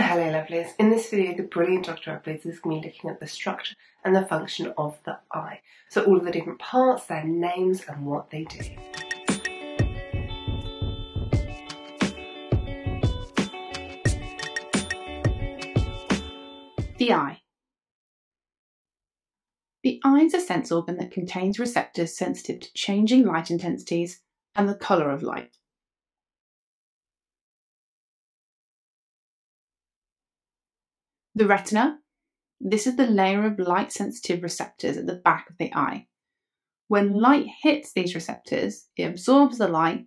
Hello lovelies, in this video the brilliant Dr Uploads is going to be looking at the structure and the function of the eye. So all of the different parts, their names and what they do. The eye. The eye is a sense organ that contains receptors sensitive to changing light intensities and the colour of light. The retina. This is the layer of light sensitive receptors at the back of the eye. When light hits these receptors, it absorbs the light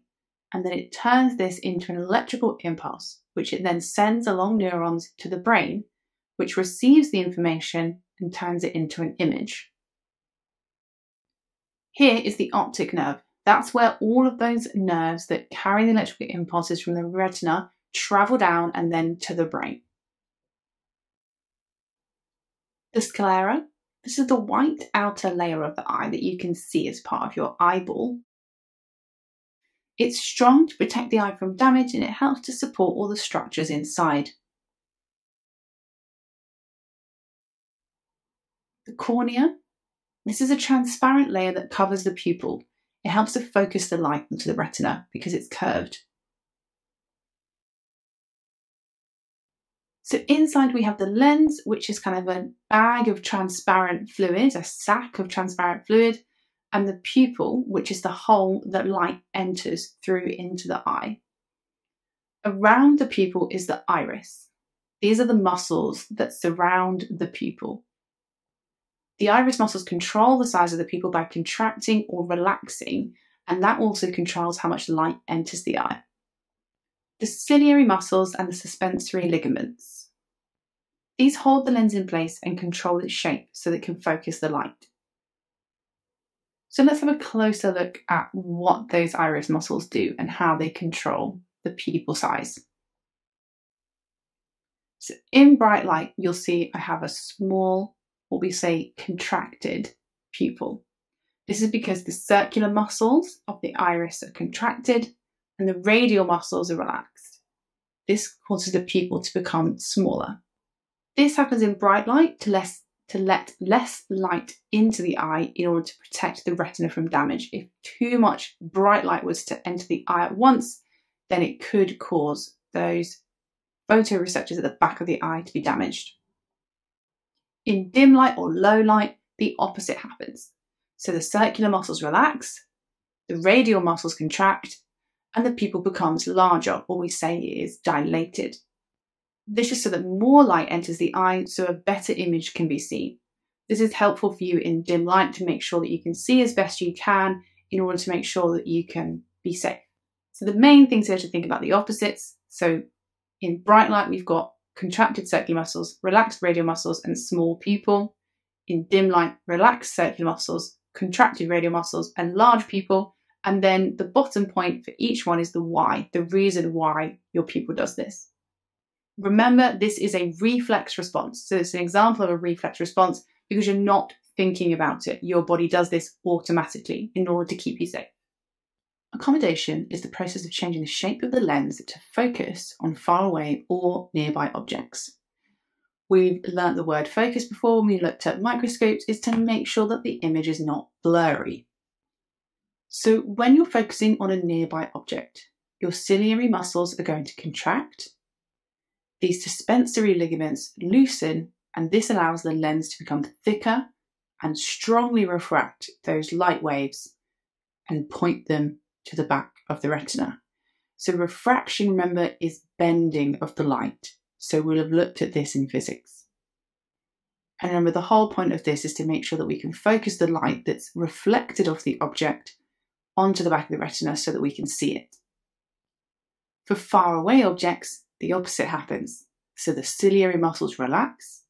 and then it turns this into an electrical impulse, which it then sends along neurons to the brain, which receives the information and turns it into an image. Here is the optic nerve. That's where all of those nerves that carry the electrical impulses from the retina travel down and then to the brain. The sclera, this is the white outer layer of the eye that you can see as part of your eyeball. It's strong to protect the eye from damage and it helps to support all the structures inside. The cornea, this is a transparent layer that covers the pupil. It helps to focus the light onto the retina because it's curved. So inside we have the lens, which is kind of a bag of transparent fluid, a sac of transparent fluid, and the pupil, which is the hole that light enters through into the eye. Around the pupil is the iris. These are the muscles that surround the pupil. The iris muscles control the size of the pupil by contracting or relaxing, and that also controls how much light enters the eye. The ciliary muscles and the suspensory ligaments. These hold the lens in place and control its shape so that it can focus the light. So let's have a closer look at what those iris muscles do and how they control the pupil size. So in bright light, you'll see I have a small, what we say contracted pupil. This is because the circular muscles of the iris are contracted and the radial muscles are relaxed. This causes the pupil to become smaller. This happens in bright light to, less, to let less light into the eye in order to protect the retina from damage. If too much bright light was to enter the eye at once, then it could cause those photoreceptors at the back of the eye to be damaged. In dim light or low light, the opposite happens. So the circular muscles relax, the radial muscles contract, and the pupil becomes larger, or we say is dilated. This is so that more light enters the eye so a better image can be seen. This is helpful for you in dim light to make sure that you can see as best you can in order to make sure that you can be safe. So the main things here to think about the opposites. So in bright light, we've got contracted circular muscles, relaxed radial muscles, and small pupil. In dim light, relaxed circular muscles, contracted radial muscles, and large pupil. And then the bottom point for each one is the why, the reason why your pupil does this. Remember, this is a reflex response. So it's an example of a reflex response because you're not thinking about it. Your body does this automatically in order to keep you safe. Accommodation is the process of changing the shape of the lens to focus on far away or nearby objects. We've learnt the word focus before when we looked at microscopes, is to make sure that the image is not blurry. So when you're focusing on a nearby object, your ciliary muscles are going to contract these suspensory ligaments loosen, and this allows the lens to become thicker and strongly refract those light waves and point them to the back of the retina. So, refraction, remember, is bending of the light. So, we'll have looked at this in physics. And remember, the whole point of this is to make sure that we can focus the light that's reflected off the object onto the back of the retina so that we can see it. For far away objects, the opposite happens. So the ciliary muscles relax,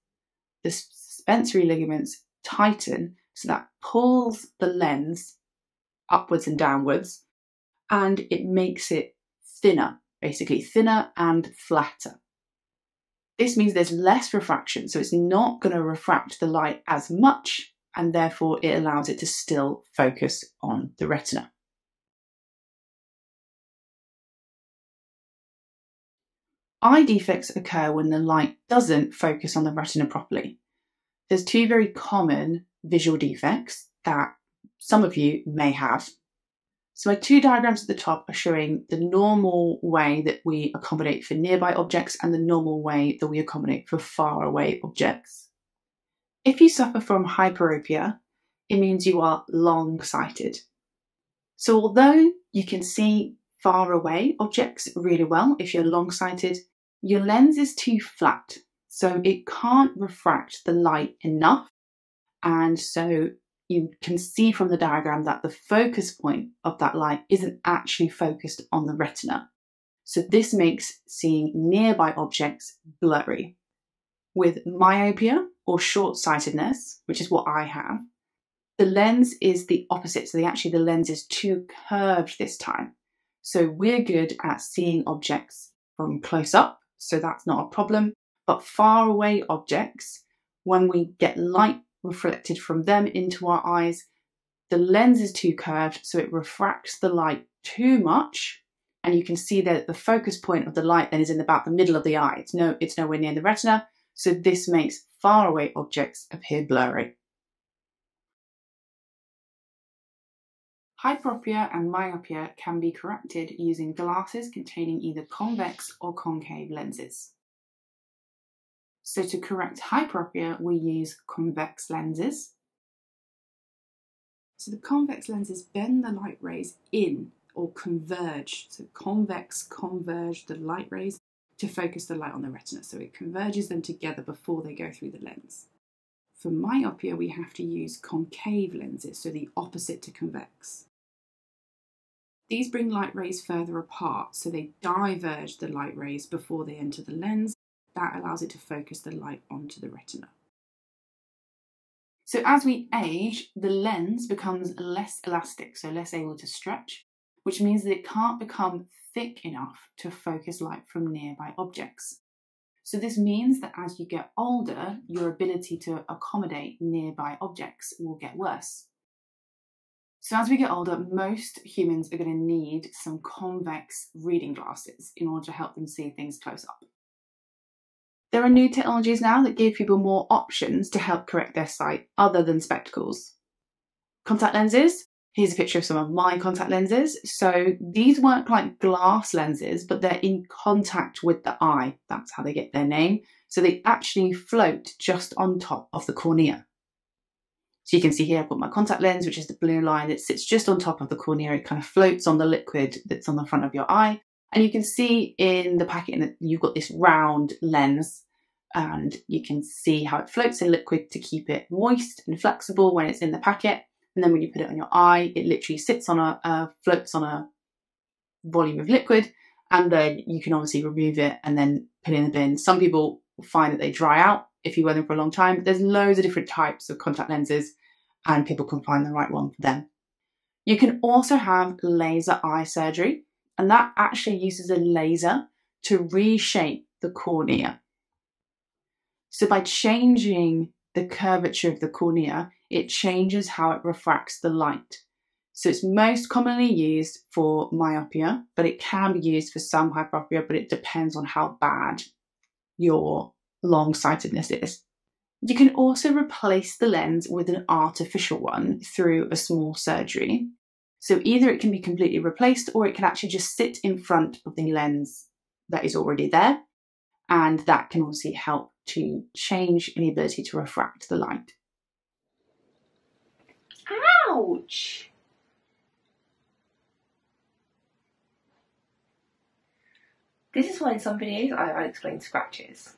the suspensory ligaments tighten, so that pulls the lens upwards and downwards, and it makes it thinner, basically thinner and flatter. This means there's less refraction, so it's not going to refract the light as much, and therefore it allows it to still focus on the retina. Eye defects occur when the light doesn't focus on the retina properly. There's two very common visual defects that some of you may have. So my two diagrams at the top are showing the normal way that we accommodate for nearby objects and the normal way that we accommodate for far away objects. If you suffer from hyperopia, it means you are long sighted. So although you can see far away objects really well if you're long sighted, your lens is too flat. So it can't refract the light enough. And so you can see from the diagram that the focus point of that light isn't actually focused on the retina. So this makes seeing nearby objects blurry. With myopia or short sightedness, which is what I have, the lens is the opposite. So actually, the lens is too curved this time. So we're good at seeing objects from close up, so that's not a problem. But far away objects, when we get light reflected from them into our eyes. The lens is too curved, so it refracts the light too much. And you can see that the focus point of the light then is in about the middle of the eye. It's no, it's nowhere near the retina. So this makes far away objects appear blurry. Hyperopia and myopia can be corrected using glasses containing either convex or concave lenses. So to correct hyperopia, we use convex lenses. So the convex lenses bend the light rays in or converge. So convex converge the light rays to focus the light on the retina. So it converges them together before they go through the lens. For myopia, we have to use concave lenses, so the opposite to convex. These bring light rays further apart, so they diverge the light rays before they enter the lens that allows it to focus the light onto the retina. So as we age, the lens becomes less elastic, so less able to stretch, which means that it can't become thick enough to focus light from nearby objects. So this means that as you get older, your ability to accommodate nearby objects will get worse. So as we get older, most humans are going to need some convex reading glasses in order to help them see things close up. There are new technologies now that give people more options to help correct their sight other than spectacles. Contact lenses. Here's a picture of some of my contact lenses. So these work like glass lenses, but they're in contact with the eye. That's how they get their name. So they actually float just on top of the cornea. So you can see here I've got my contact lens, which is the blue line that sits just on top of the cornea. It kind of floats on the liquid that's on the front of your eye. And you can see in the packet that you've got this round lens and you can see how it floats in liquid to keep it moist and flexible when it's in the packet. And then when you put it on your eye, it literally sits on a, uh, floats on a volume of liquid. And then you can obviously remove it and then put it in the bin. Some people find that they dry out if you wear them for a long time. There's loads of different types of contact lenses and people can find the right one for them. You can also have laser eye surgery and that actually uses a laser to reshape the cornea. So by changing the curvature of the cornea, it changes how it refracts the light. So it's most commonly used for myopia, but it can be used for some hyperopia, but it depends on how bad your long sightedness is. You can also replace the lens with an artificial one through a small surgery. So either it can be completely replaced or it can actually just sit in front of the lens that is already there. And that can obviously help to change any ability to refract the light. Ouch! This is why in some videos I, I explain scratches.